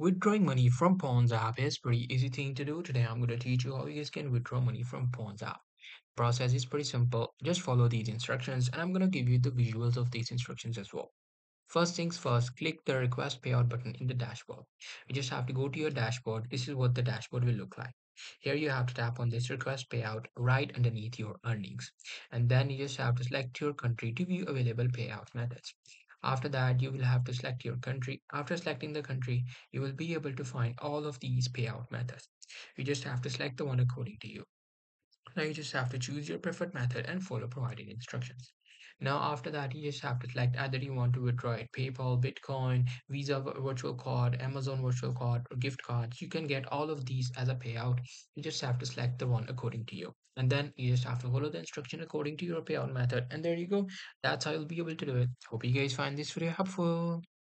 Withdrawing money from Pawns app is pretty easy thing to do. Today I'm going to teach you how you guys can withdraw money from Pawns app. Process is pretty simple. Just follow these instructions and I'm going to give you the visuals of these instructions as well. First things first, click the request payout button in the dashboard. You just have to go to your dashboard. This is what the dashboard will look like. Here you have to tap on this request payout right underneath your earnings. And then you just have to select your country to view available payout methods. After that, you will have to select your country. After selecting the country, you will be able to find all of these payout methods. You just have to select the one according to you. Now you just have to choose your preferred method and follow provided instructions. Now after that, you just have to select either you want to withdraw it PayPal, Bitcoin, Visa virtual card, Amazon virtual card, or gift cards. You can get all of these as a payout. You just have to select the one according to you. And then you just have to follow the instruction according to your payout method. And there you go. That's how you'll be able to do it. Hope you guys find this video helpful.